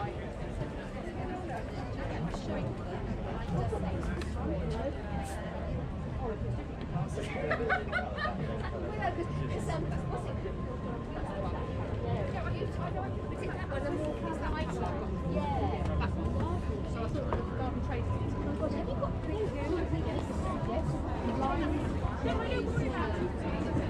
to Arkansas. Tell your sister, my. Yan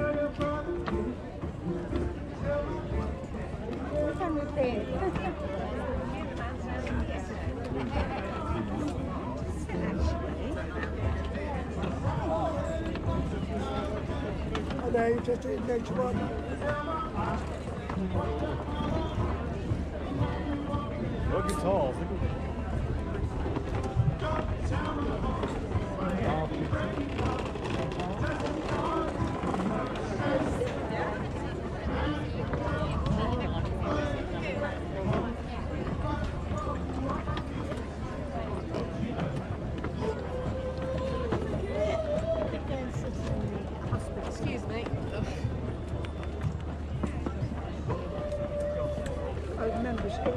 Are they interested in next one? No guitars.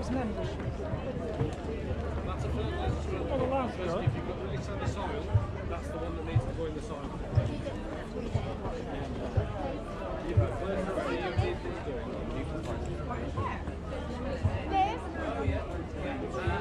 It was. That's a fertilizer spread. Oh, the last First, one. if you've got it's in the soil, that's the one that needs to go in the soil. You've got fertilizer, you need this doing, you can find it. should